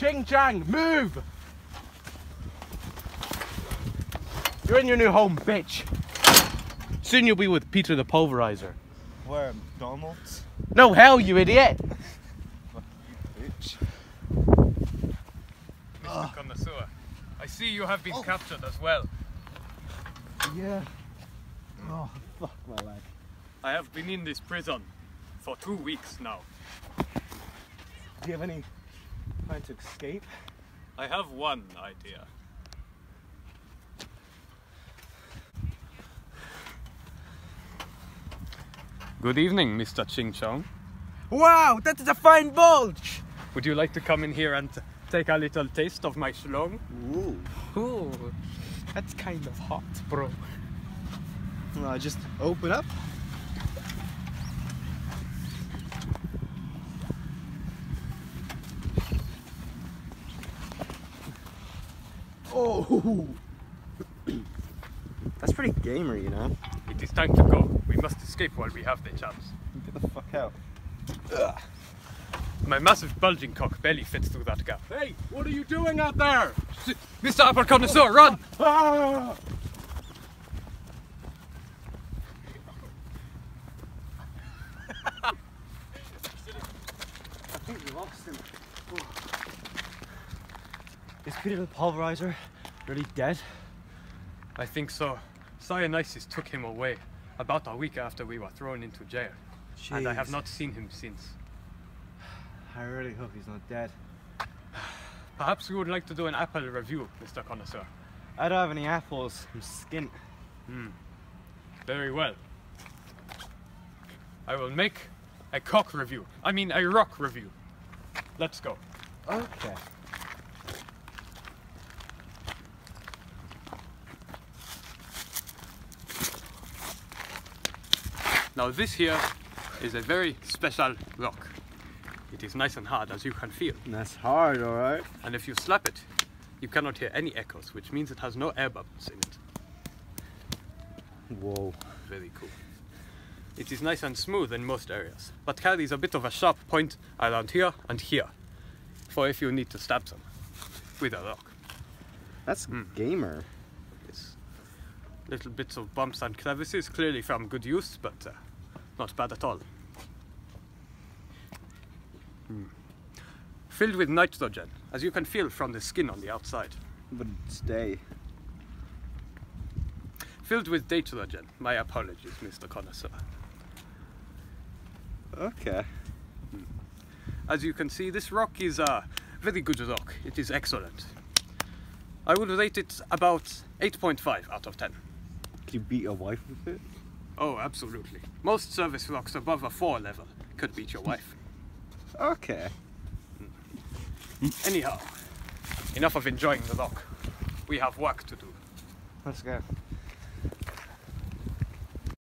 Ching Chang, move! You're in your new home, bitch. Soon you'll be with Peter the Pulverizer. Where McDonald's? No hell, you idiot! Bitch. Mr. Connoisseur, I see you have been oh. captured as well. Yeah. Oh, fuck my leg. I have been in this prison for two weeks now. Do you have any plan to escape? I have one idea. Good evening, Mr. Ching Chong. Wow, that is a fine bulge! Would you like to come in here and take a little taste of my shlong? Ooh. Ooh, that's kind of hot, bro. Uh, just open up. Oh. That's pretty gamer, you know. It is time to go. We must escape while we have the chance. Get the fuck out. My massive bulging cock barely fits through that gap. Hey, what are you doing out there? Mr. Apple Connoisseur, run! Ah! I think we lost him. Is Peter the Pulverizer really dead? I think so. Cyanisis took him away about a week after we were thrown into jail. And I have not seen him since. I really hope he's not dead. Perhaps we would like to do an apple review, Mr. Connoisseur. I don't have any apples. I'm skint. Hmm. Very well. I will make a cock review. I mean, a rock review. Let's go. Okay. Now, this here is a very special rock. It is nice and hard, as you can feel. That's hard, alright. And if you slap it, you cannot hear any echoes, which means it has no air bubbles in it. Whoa. Very cool. It is nice and smooth in most areas, but carries a bit of a sharp point around here and here, for if you need to stab some with a rock. That's hmm. gamer. Yes. Little bits of bumps and crevices, clearly from good use, but uh, not bad at all. Hmm. Filled with nitrogen, as you can feel from the skin on the outside. But stay. Filled with nitrogen. My apologies, Mr. Connoisseur. Okay. As you can see, this rock is a very good rock. It is excellent. I would rate it about 8.5 out of 10. You beat your wife with it? Oh, absolutely. Most service rocks above a 4 level could beat your wife. Okay. Anyhow, enough of enjoying the rock. We have work to do. Let's go.